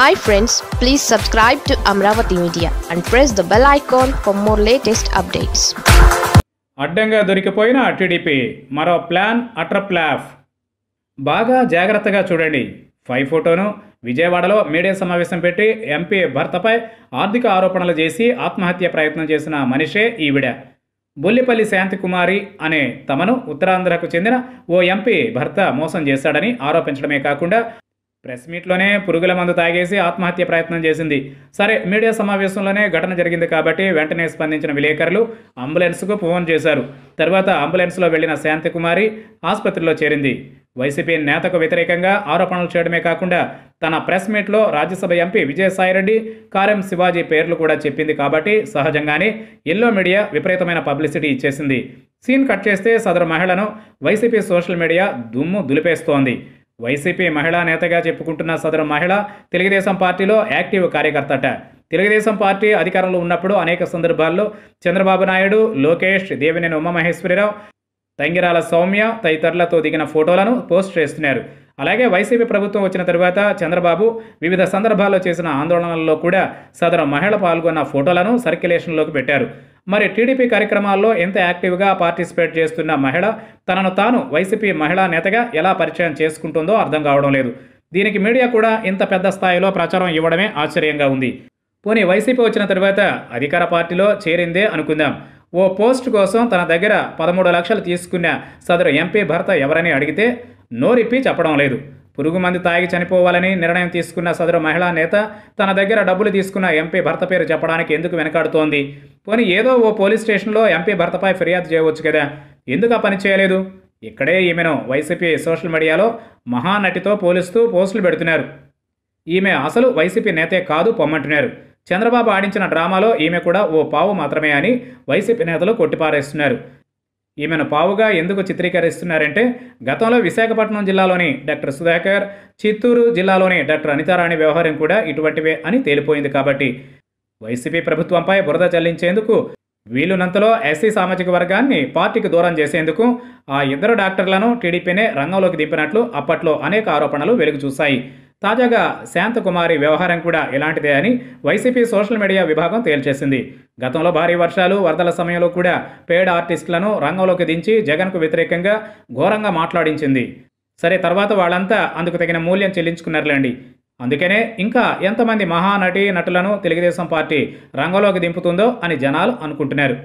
Hi friends please subscribe to Amaravati media and press the bell icon for more latest updates అడ్డంగా దొరికిపోయిన TDP మరో plan utter flop బాగా జాగ్రత్తగా చూడండి. Five ఫోటోను విజయవాడలో మీడియా సమావేశం పెట్టి ఎంపీ భర్తపై ఆర్థిక ఆరోపణలు చేసి ఆత్మహత్య ప్రయత్నం చేసిన మనిషే ఈవిడ. బొల్లిపల్లి శాంతికుమారి అనే తమను ఉత్తరాంధ్రకు చెందిన ఓ ఎంపీ భర్త మోసం చేశాడని ఆరోపించడమే కాకుండా ప్రెస్ మీట్లోనే పురుగుల మందు తాగేసి ఆత్మహత్య ప్రయత్నం చేసింది. సరే మీడియా సమావేశంలోనే ఘటన జరిగింది కాబట్టి వెంటనే స్పందించిన విలేకరులు అంబులెన్స్కు ఫోన్ చేశారు. తర్వాత అంబులెన్స్లో వెళ్ళిన శాంతికుమారి ఆసుపత్రిలో చేరింది. వైసీపీ నేతకు వ్యతిరేకంగా ఆరోపణలు చేయడమే కాకుండా తన ప్రెస్ మీట్లో రాజ్యసభ ఎంపీ విజయసాయిరెడ్డి కారెం శివాజీ పేర్లు కూడా చెప్పింది కాబట్టి సహజంగానే ఎల్లో మీడియా విపరీతమైన పబ్లిసిటీ ఇచ్చేసింది. సీన్ కట్ చేస్తే సదరు మహిళను వైసీపీ సోషల్ మీడియా దుమ్ము దులిపేస్తోంది. వైసీపీ మహిళా నేతగా చెప్పుకుంటున్న సదరు మహిళ తెలుగుదేశం పార్టీలో యాక్టివ్ కార్యకర్తట. తెలుగుదేశం పార్టీ అధికారంలో ఉన్నప్పుడు అనేక సందర్భాల్లో చంద్రబాబు నాయుడు లోకేష్ దేవినేని ఉమామహేశ్వరరావు తంగిరాల సౌమ్య తదితరులతో దిగిన ఫోటోలను పోస్ట్ చేస్తున్నారు. అలాగే వైసీపీ ప్రభుత్వం వచ్చిన తరువాత చంద్రబాబు వివిధ సందర్భాల్లో చేసిన ఆందోళనల్లో కూడా సదరు మహిళ పాల్గొన్న ఫోటోలను సర్క్యులేషన్లోకి పెట్టారు. మరి టీడీపీ కార్యక్రమాల్లో ఎంత యాక్టివ్గా పార్టిసిపేట్ చేస్తున్న మహిళ తనను తాను వైసీపీ మహిళా నేతగా ఎలా పరిచయం చేసుకుంటుందో అర్థం కావడం లేదు. దీనికి మీడియా కూడా ఇంత పెద్ద స్థాయిలో ప్రచారం ఇవ్వడమే ఆశ్చర్యంగా ఉంది. పోనీ వైసీపీ వచ్చిన తర్వాత అధికార పార్టీలో చేరిందే అనుకుందాం. ఓ పోస్ట్ కోసం తన దగ్గర పదమూడు లక్షలు తీసుకున్న సదరు ఎంపీ భర్త ఎవరని అడిగితే నోరిప్పి చెప్పడం లేదు. పురుగుమంది తాగి చనిపోవాలని నిర్ణయం తీసుకున్న సదరు మహిళా నేత తన దగ్గర డబ్బులు తీసుకున్న ఎంపీ భర్త పేరు చెప్పడానికి ఎందుకు వెనకాడుతోంది? పోనీ ఏదో ఓ పోలీస్ స్టేషన్లో ఎంపీ భర్తపై ఫిర్యాదు చేయవచ్చు కదా. ఎందుకు ఆ పని చేయలేదు? ఇక్కడే ఈమెను వైసీపీ సోషల్ మీడియాలో మహానటితో పోలుస్తూ పోస్టులు పెడుతున్నారు. ఈమె అసలు వైసీపీ నేతే కాదు పొమ్మంటున్నారు. చంద్రబాబు ఆడించిన డ్రామాలో ఈమె కూడా ఓ పావు మాత్రమే అని వైసీపీ నేతలు కొట్టిపారేస్తున్నారు. ఈమెను పావుగా ఎందుకు చిత్రీకరిస్తున్నారంటే గతంలో విశాఖపట్నం జిల్లాలోని డాక్టర్ సుధాకర్ చిత్తూరు జిల్లాలోని డాక్టర్ అనితారాణి వ్యవహారం కూడా ఇటువంటివే అని తేలిపోయింది కాబట్టి వైసీపీ ప్రభుత్వంపై బురద చల్లించేందుకు వీలునంతలో ఎస్సీ సామాజిక వర్గాన్ని పార్టీకి దూరం చేసేందుకు ఆ ఇద్దరు డాక్టర్లను టీడీపీనే రంగంలోకి దింపినట్లు అప్పట్లో అనేక ఆరోపణలు వెలుగు చూశాయి తాజాగా శాంతకుమారి వ్యవహారం కూడా ఇలాంటిదే అని వైసీపీ సోషల్ మీడియా విభాగం తేల్చేసింది. గతంలో భారీ వర్షాలు వరదల సమయంలో కూడా పేడ్ ఆర్టిస్టులను రంగంలోకి దించి జగన్కు వ్యతిరేకంగా ఘోరంగా మాట్లాడించింది. సరే తర్వాత వాళ్ళంతా అందుకు తగిన మూల్యం చెల్లించుకున్నారులేండి. అందుకనే ఇంకా ఎంతమంది మహానటి నటులను తెలుగుదేశం పార్టీ రంగంలోకి దింపుతుందో అని జనాలు అనుకుంటున్నారు.